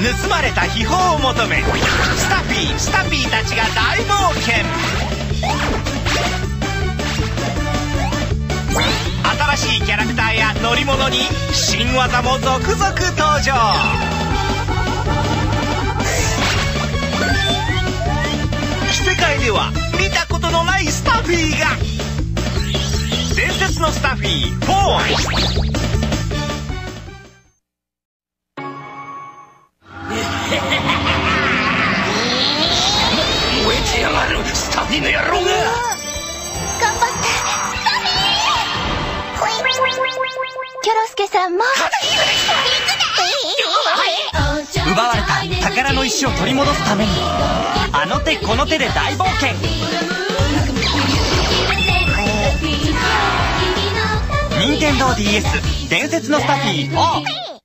盗まれた秘宝を求めスタフィースタフィーたちが大冒険。新しいキャラクターや乗り物に新技も続々登場。世界では見たことのないスタフィーが。伝説のスタフィー4の野郎が。頑張ってスタキョロスケさんも。奪われた宝の石を取り戻すためにあの手この手で大冒険。任天堂 d s 伝説のスタフィー。4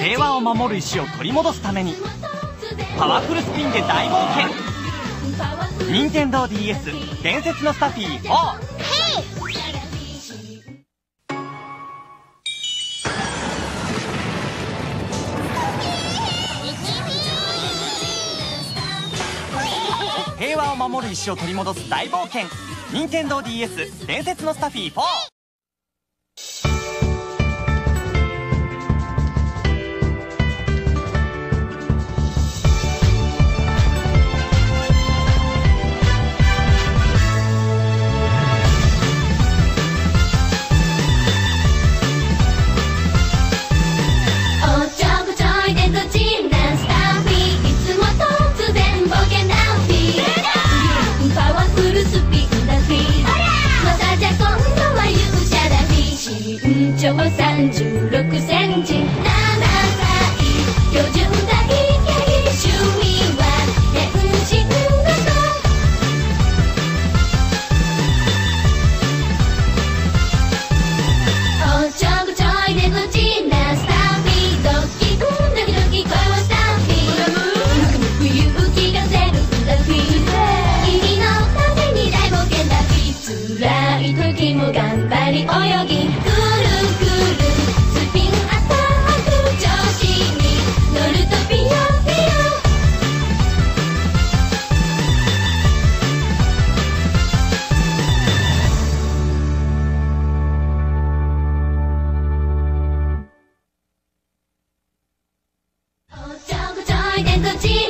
平和を守る石を取り戻すためにパワフルスピンで大冒険。任天堂 d s 伝説のスタフィー4平和を守る石を取り戻す大冒険任天堂 d s 伝説のスタフィー4 To. you. G